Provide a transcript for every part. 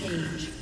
Page.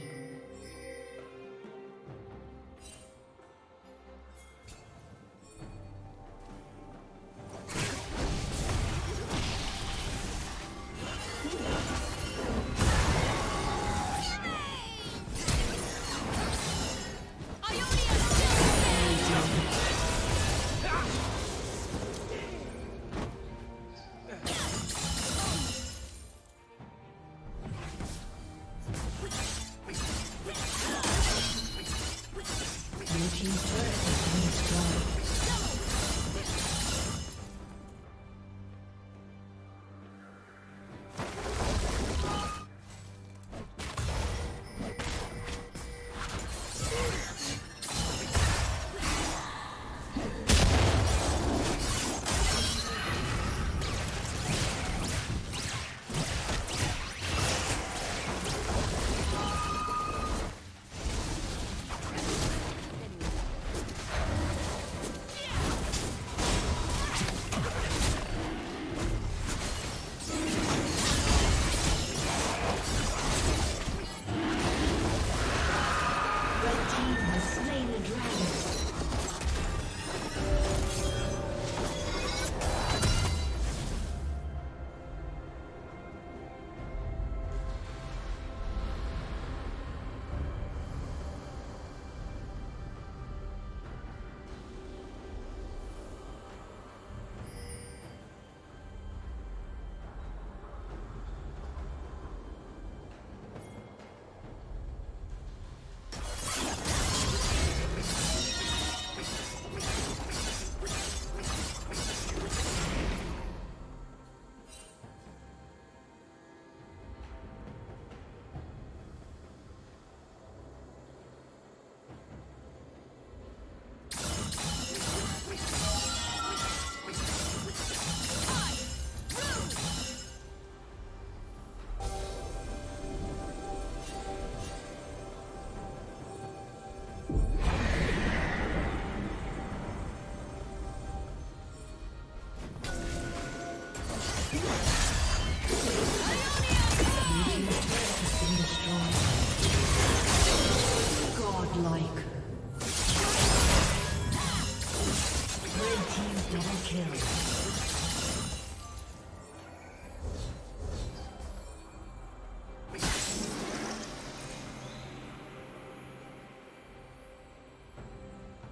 Team's turret